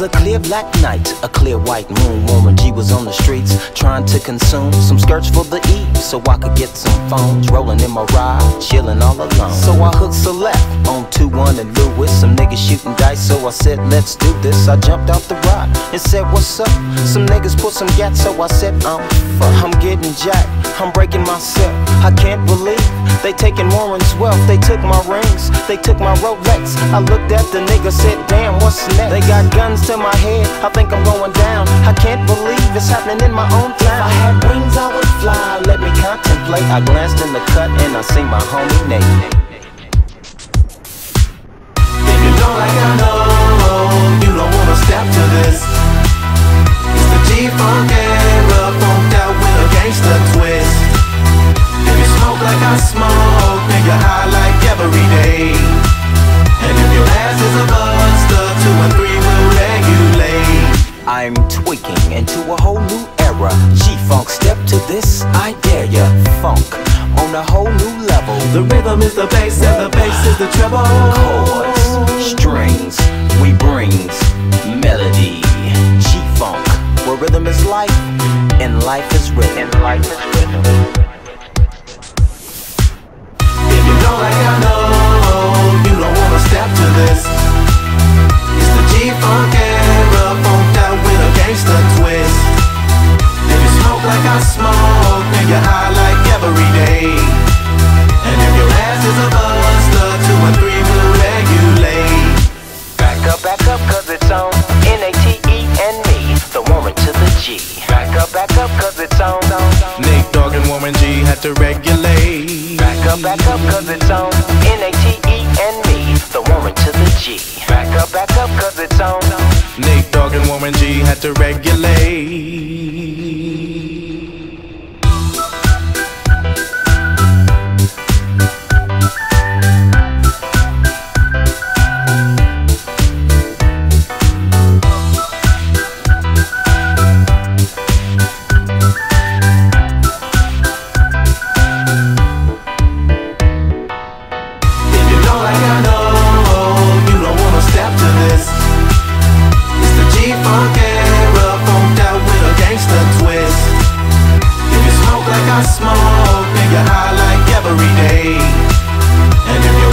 was a clear black night, a clear white moon. Warren G was on the streets trying to consume some skirts for the E so I could get some phones. Rolling in my ride, chilling all alone. So I hooked select on 2 1 and Lewis. Some niggas shooting dice, so I said, let's do this. I jumped off the ride and said, what's up? Some niggas put some gas, so I said, I'm. I'm getting jacked, I'm breaking myself. I can't believe they taking Warren's wealth. They took my rings, they took my Rolex. I looked at the nigga, said, damn, what's next? They got guns to my head, I think I'm going down. I can't believe it's happening in my own town. If I had wings, I would fly. Let me contemplate. I glanced in the cut and I seen my homie Nate. You're high like every day. And if your ass is a buster, two and three will regulate. I'm tweaking into a whole new era. G-Funk, step to this, I dare ya. Funk on a whole new level. The rhythm is the bass and the bass is the treble. chords, strings, we brings melody. G-Funk, where rhythm is life and life is rhythm. And life is rhythm. Cause it's on. N-A-T-E and me, the Warren to the G. Back up, back up, cause it's on. Nate Dogg and Warren G had to regulate. Back up, back up, cause it's on. N-A-T-E and me, the Warren to the G. Back up, back up, cause it's on. Nate Dogg and Warren G had to regulate. I smoke, nigga, high like every day. And if you